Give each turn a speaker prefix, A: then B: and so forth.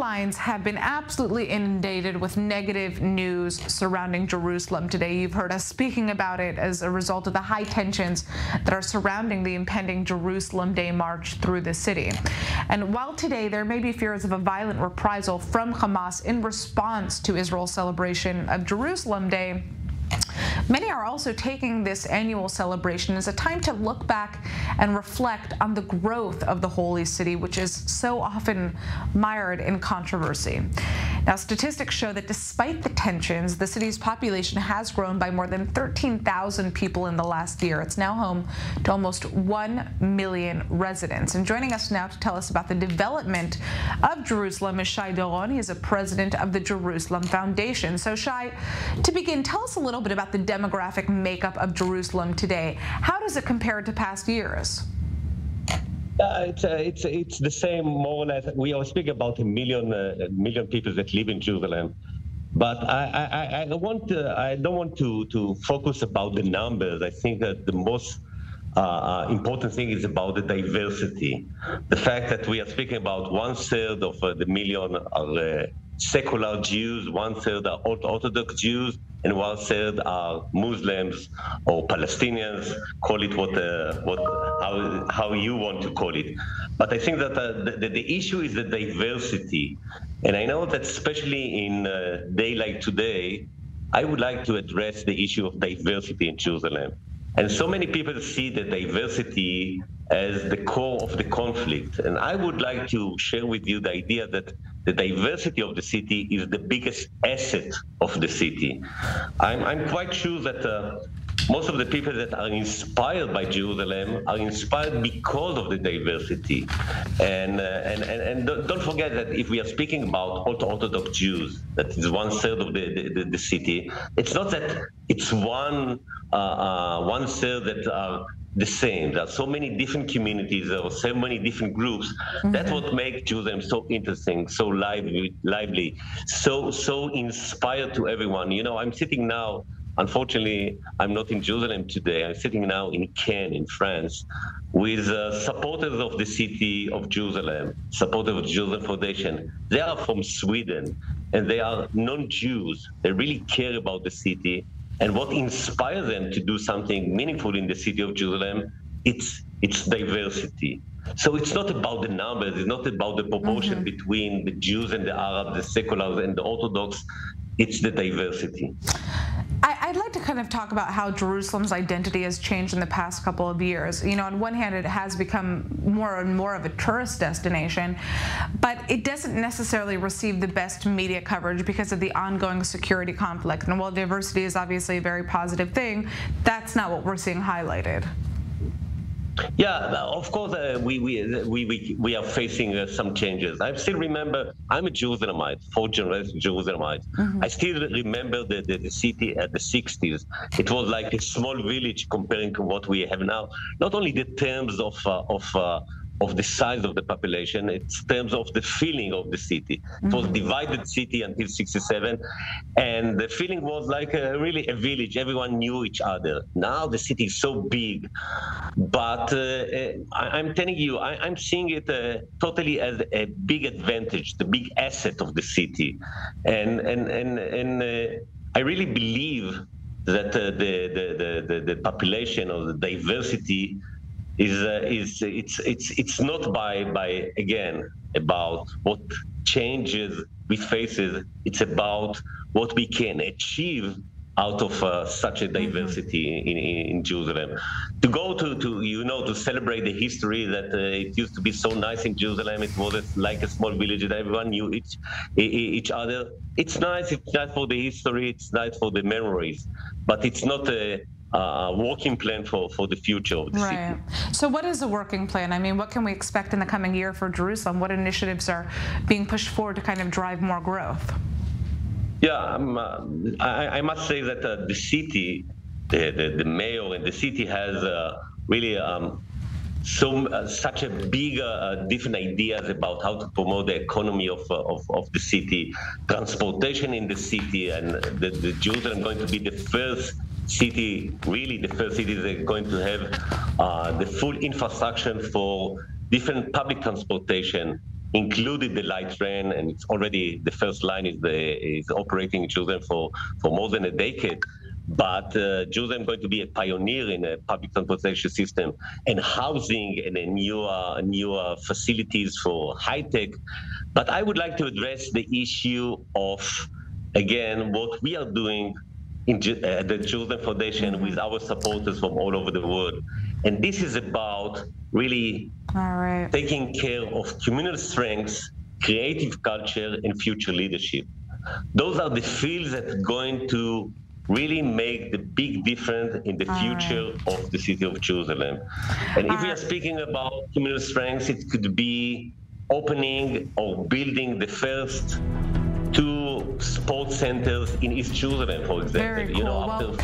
A: headlines have been absolutely inundated with negative news surrounding Jerusalem today. You've heard us speaking about it as a result of the high tensions that are surrounding the impending Jerusalem Day march through the city. And while today there may be fears of a violent reprisal from Hamas in response to Israel's celebration of Jerusalem Day, Many are also taking this annual celebration as a time to look back and reflect on the growth of the holy city, which is so often mired in controversy. Now, statistics show that despite the tensions, the city's population has grown by more than 13,000 people in the last year. It's now home to almost 1 million residents. And joining us now to tell us about the development of Jerusalem is Shai Doron. He is a president of the Jerusalem Foundation. So, Shai, to begin, tell us a little bit about the demographic makeup of Jerusalem today. How does it compare to past years?
B: Uh, it's, uh, it's, it's the same, more or less. We are speaking about a million, uh, million people that live in Jerusalem. But I, I, I, want to, I don't want to, to focus about the numbers. I think that the most uh, uh, important thing is about the diversity. The fact that we are speaking about one third of uh, the million are secular Jews, one third are Orthodox Jews, and one third are Muslims or Palestinians. Call it what, uh, what how, how you want to call it. But I think that uh, the, the, issue is the diversity. And I know that especially in uh, day like today, I would like to address the issue of diversity in Jerusalem. And so many people see the diversity as the core of the conflict. And I would like to share with you the idea that the diversity of the city is the biggest asset of the city. I'm, I'm quite sure that uh, most of the people that are inspired by Jerusalem are inspired because of the diversity. And, uh, and, and, and, don't forget that if we are speaking about Orthodox Jews, that is one third of the, the, the city, it's not that it's one, uh, uh one third that are the same. There are so many different communities, there are so many different groups. Mm-hmm. That's what makes Jerusalem so interesting, so lively, lively, so so inspired to everyone. You know, I'm sitting now. Unfortunately, I'm not in Jerusalem today. I'm sitting now in Cannes, in France, with uh, supporters of the city of Jerusalem, supporters of the Jerusalem Foundation. They are from Sweden, and they are non-Jews. They really care about the city and what inspires them to do something meaningful in the city of Jerusalem, it's it's diversity. So it's not about the numbers, it's not about the proportion mm-hmm. between the Jews and the Arabs, the seculars and the Orthodox. It's the diversity.
A: I, would like to kind of talk about how Jerusalem's identity has changed in the past couple of years. You know, on one hand, it has become more and more of a tourist destination, but it doesn't necessarily receive the best media coverage because of the ongoing security conflict. And while diversity is obviously a very positive thing, that's not what we're seeing highlighted.
B: Yeah, of course, uh, we, we, we, we, we are facing uh, some changes. I still remember, I'm a Jerusalemite, fourth generation Jerusalemite. Mm-hmm. I still remember the, the, the, city at the 60s. It was like a small village comparing to what we have now. Not only the terms of, uh, of uh, of the size of the population. It's terms of the feeling of the city. Mm-hmm. It was mm-hmm. divided city until 67, and the feeling was like a, really a village. Everyone knew each other. Now the city is so big, but uh, I, am telling you, I, am seeing it uh, totally as a big advantage, the big asset of the city, and and and and uh, I really believe that uh, the, the, the, the population or the diversity is uh, is it's it's it's not by by again about what changes we faces. It's about what we can achieve out of uh, such a mm-hmm. diversity mm-hmm. in, in, Jerusalem. To go to, to, you know, to celebrate the history that uh, it used to be so nice in Jerusalem. It was like a small village that everyone knew each, each other. It's nice. It's nice for the history. It's nice for the memories. But it's not a, uh, working plan for, for the future of the right.
A: city. So what is the working plan? I mean, what can we expect in the coming year for Jerusalem? What initiatives are being pushed forward to kind of drive more growth?
B: Yeah, um, uh, I, I, must say that uh, the city, the, the, the, mayor and the city has uh, really um, so uh, such a big uh, different ideas about how to promote the economy of, uh, of, of, the city, transportation in the city, and the, the Jerusalem going to be the first city, really the first city that are going to have uh, the full infrastructure for different public transportation included the light rail, and it's already the first line is the is operating in Jerusalem for for more than a decade. But uh, Jerusalem is going to be a pioneer in a public transportation system and housing and a newer newer facilities for high tech. But I would like to address the issue of again what we are doing in uh, the Jerusalem Foundation mm-hmm. with our supporters from all over the world. And this is about really right. taking care of communal strengths, creative culture, and future leadership. Those are the fields that are going to really make the big difference in the future right. of the city of Jerusalem. And if uh, we are speaking about communal strengths, it could be opening or building the first sports centers in East Jerusalem, for example.
A: Very cool. You know, well,